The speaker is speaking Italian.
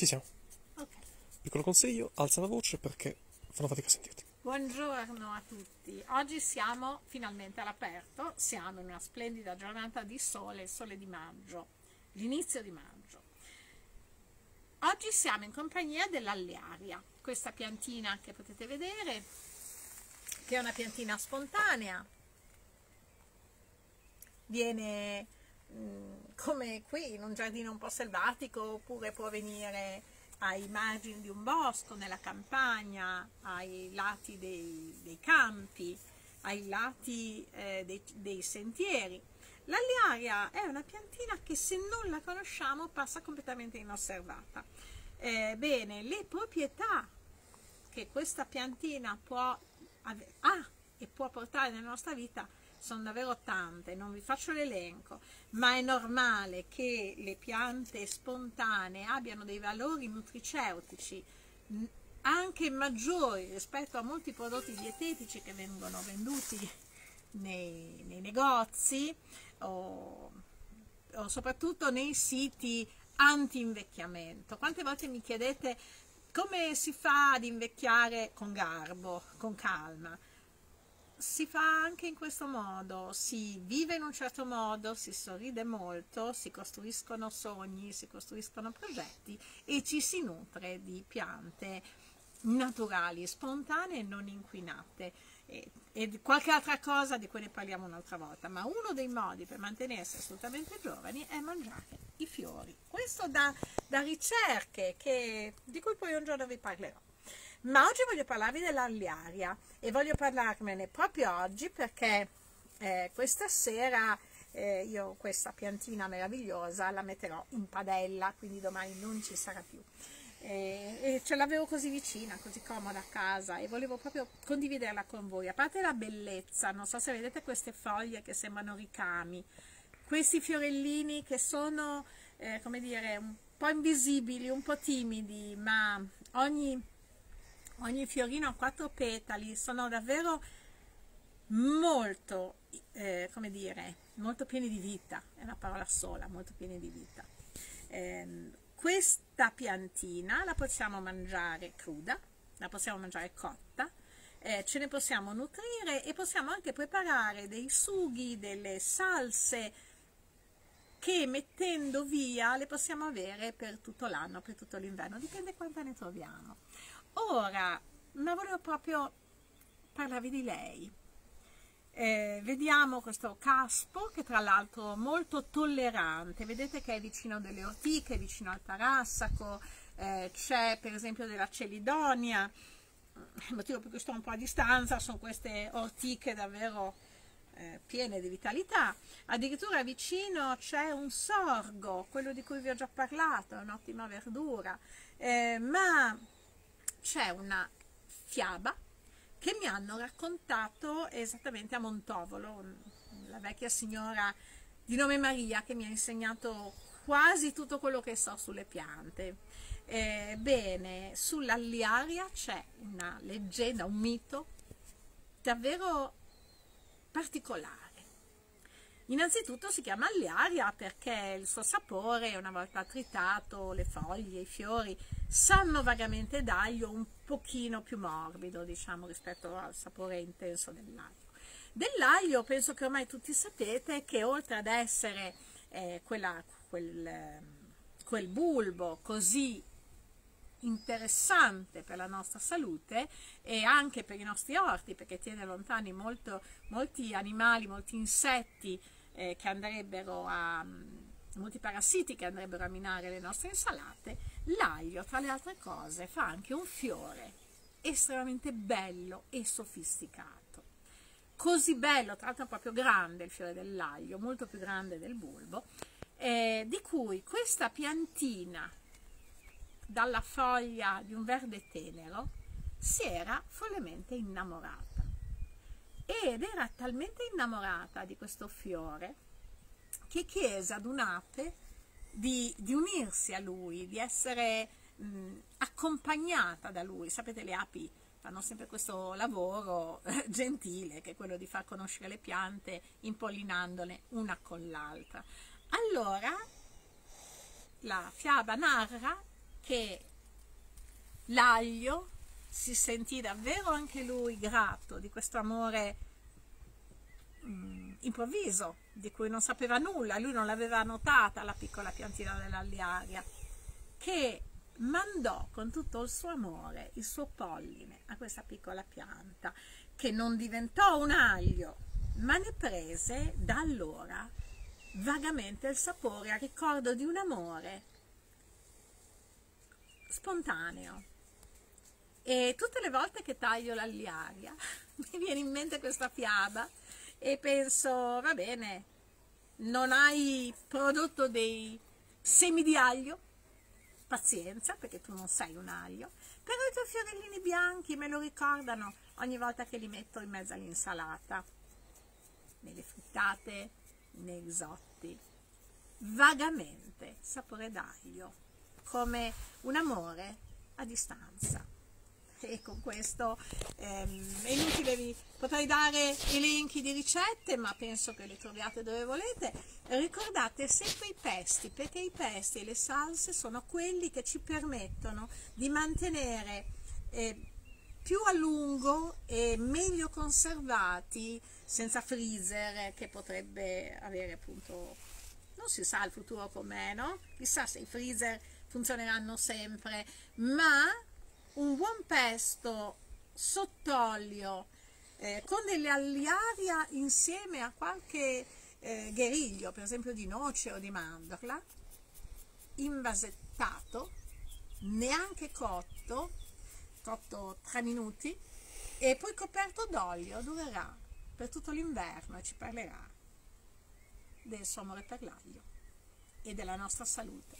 Ci siamo. Ok. Piccolo consiglio, alza la voce perché fanno fatica a sentirti. Buongiorno a tutti. Oggi siamo finalmente all'aperto, siamo in una splendida giornata di sole, il sole di maggio, l'inizio di maggio. Oggi siamo in compagnia dell'allearia, questa piantina che potete vedere, che è una piantina spontanea, viene come qui in un giardino un po' selvatico oppure può venire ai margini di un bosco, nella campagna, ai lati dei, dei campi, ai lati eh, dei, dei sentieri. L'alliaria è una piantina che se non la conosciamo passa completamente inosservata. Eh, bene, le proprietà che questa piantina può ha e può portare nella nostra vita sono davvero tante, non vi faccio l'elenco, ma è normale che le piante spontanee abbiano dei valori nutriceutici anche maggiori rispetto a molti prodotti dietetici che vengono venduti nei, nei negozi o, o soprattutto nei siti anti-invecchiamento. Quante volte mi chiedete come si fa ad invecchiare con garbo, con calma? Si fa anche in questo modo, si vive in un certo modo, si sorride molto, si costruiscono sogni, si costruiscono progetti e ci si nutre di piante naturali, spontanee e non inquinate e, e qualche altra cosa di cui ne parliamo un'altra volta, ma uno dei modi per mantenersi assolutamente giovani è mangiare i fiori. Questo da, da ricerche che, di cui poi un giorno vi parlerò. Ma oggi voglio parlarvi dell'alliaria e voglio parlarmene proprio oggi perché eh, questa sera eh, io questa piantina meravigliosa la metterò in padella, quindi domani non ci sarà più. E, e ce l'avevo così vicina, così comoda a casa e volevo proprio condividerla con voi. A parte la bellezza, non so se vedete queste foglie che sembrano ricami, questi fiorellini che sono, eh, come dire, un po' invisibili, un po' timidi, ma ogni ogni fiorino ha quattro petali, sono davvero molto, eh, come dire, molto pieni di vita, è una parola sola, molto pieni di vita. Eh, questa piantina la possiamo mangiare cruda, la possiamo mangiare cotta, eh, ce ne possiamo nutrire e possiamo anche preparare dei sughi, delle salse che mettendo via le possiamo avere per tutto l'anno, per tutto l'inverno, dipende quanta ne troviamo. Ora, ma volevo proprio parlarvi di lei. Eh, vediamo questo caspo che tra l'altro è molto tollerante, vedete che è vicino delle ortiche, vicino al tarassaco, eh, c'è per esempio della celidonia, il motivo per cui sto un po' a distanza sono queste ortiche davvero eh, piene di vitalità, addirittura vicino c'è un sorgo, quello di cui vi ho già parlato, è un'ottima verdura, eh, ma c'è una fiaba che mi hanno raccontato esattamente a Montovolo, la vecchia signora di nome Maria che mi ha insegnato quasi tutto quello che so sulle piante. Eh, bene, sull'alliaria c'è una leggenda, un mito davvero particolare. Innanzitutto si chiama alliaria perché il suo sapore, una volta tritato, le foglie, i fiori, sanno vagamente d'aglio un pochino più morbido, diciamo, rispetto al sapore intenso dell'aglio. Dell'aglio penso che ormai tutti sapete che oltre ad essere eh, quella, quel, quel bulbo così interessante per la nostra salute e anche per i nostri orti perché tiene lontani molto, molti animali, molti insetti eh, che andrebbero a molti parassiti che andrebbero a minare le nostre insalate, l'aglio tra le altre cose fa anche un fiore estremamente bello e sofisticato. Così bello, tra l'altro proprio grande il fiore dell'aglio, molto più grande del bulbo, eh, di cui questa piantina dalla foglia di un verde tenero si era follemente innamorata ed era talmente innamorata di questo fiore che chiese ad un'ape di, di unirsi a lui, di essere mh, accompagnata da lui. Sapete, le api fanno sempre questo lavoro eh, gentile, che è quello di far conoscere le piante impollinandole una con l'altra. Allora la fiaba narra che l'aglio si sentì davvero anche lui grato di questo amore mm, improvviso, di cui non sapeva nulla, lui non l'aveva notata la piccola piantina dell'alliaria, che mandò con tutto il suo amore il suo polline a questa piccola pianta, che non diventò un aglio, ma ne prese da allora vagamente il sapore a ricordo di un amore spontaneo. E tutte le volte che taglio l'alliaria mi viene in mente questa fiaba e penso, va bene, non hai prodotto dei semi di aglio, pazienza perché tu non sei un aglio, però i tuoi fiorellini bianchi me lo ricordano ogni volta che li metto in mezzo all'insalata, nelle frittate, nei risotti, vagamente sapore d'aglio, come un amore a distanza. E con questo ehm, è inutile, vi potrei dare elenchi di ricette, ma penso che le troviate dove volete. Ricordate sempre i pesti, perché i pesti e le salse sono quelli che ci permettono di mantenere eh, più a lungo e meglio conservati senza freezer che potrebbe avere appunto non si sa il futuro com'è no? chissà se i freezer funzioneranno sempre ma un buon pesto sott'olio eh, con delle agliaria insieme a qualche eh, gueriglio, per esempio di noce o di mandorla, invasettato, neanche cotto, cotto 3 minuti, e poi coperto d'olio, durerà per tutto l'inverno e ci parlerà del suo amore per l'aglio e della nostra salute.